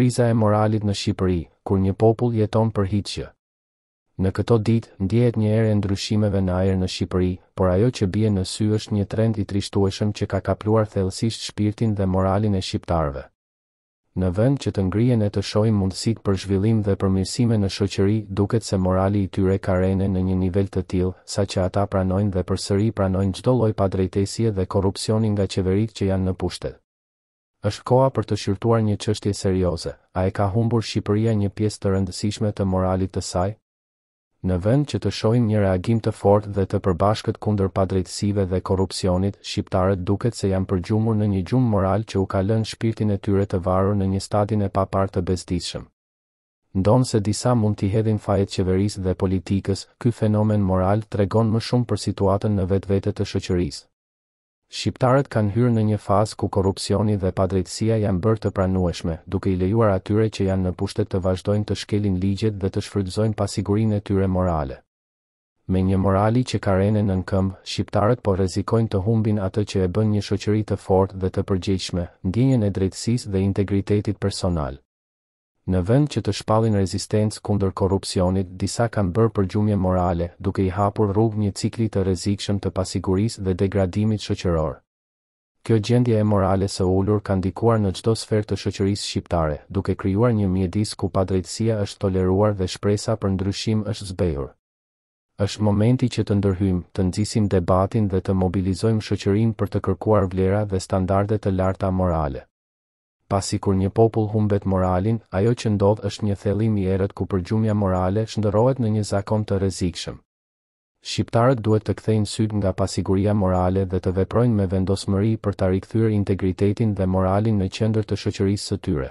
Kriza e moralit në Shqipëri, kur një popull jeton për hiçgjë. Në këto ditë, ndjehet një erë e ndryshimeve në ajër në Shqipëri, por ajo që bie në sy është një trend i trishtueshëm që ka kapluar thellësisht shpirtin dhe moralin e shqiptarëve. Në vend që të ngrihen e të shohin mundësitë për zhvillim dhe përmirësime në shoqëri, duket se morali i tyre ka rënë në një nivel të tillë, saqë ata pranojnë dhe përsëri pranojnë çdo lloj padrejtësie dhe korrupsioni nga qeveritë që janë në pushtet. Është koha për të shqyrtuar një çështje serioze, a e ka humbur Shqipëria një pjesë të rëndësishme të moralit të saj? Në vend që të shohim një reagim të fortë dhe të përbashkët kundër padrejtësive dhe korrupsionit, shqiptarët duket se janë përgjumur në një gjumë moral që u ka lënë shpirtin e tyre të varur në një stadin e paparë të bezdisshëm. Ndonëse disa mund t'i hedhin fajet qeverisë dhe politikës, ky fenomen moral tregon më shumë për situatën në vetvete të shoqërisë. Shqiptarët kanë hyrë në një fazë ku korrupsioni dhe padrejtësia janë bërë të pranueshme, duke i lejuar atyre që janë në pushtet të vazhdojnë të shkelin ligjet dhe të shfrytëzojnë pasigurinë e tyre morale. Me një morali që ka rënë nën këmbë, shqiptarët po rrezikojnë të humbin atë që e bën një shoqëri të fortë dhe të përgjegjshme, ndjenjën e drejtësisë dhe integritetit personal. Në vend që të shpallin rezistencë kundër korrupsionit, disa kanë bërë përgjumje morale, duke i hapur rrugë një cikli të rrezikshëm të pasigurisë dhe degradimit shoqëror. Kjo gjendje e morale së ulur ka ndikuar në çdo sferë të shoqërisë shqiptare, duke krijuar një mjedis ku padrejtësia është toleruar dhe shpresa për ndryshim është zbehur. Është momenti që të ndërhyjmë, të nxisim debatin dhe të mobilizojmë shoqërinë për të kërkuar vlera dhe standarde të larta morale. pasi kur një popull humbet moralin, ajo që ndodh është një thellim i errët ku përgjumja morale shndërrohet në një zakon të rrezikshëm. Shqiptarët duhet të kthejnë sytë nga pasiguria morale dhe të veprojnë me vendosmëri për ta rikthyer integritetin dhe moralin në qendër të shoqërisë së tyre.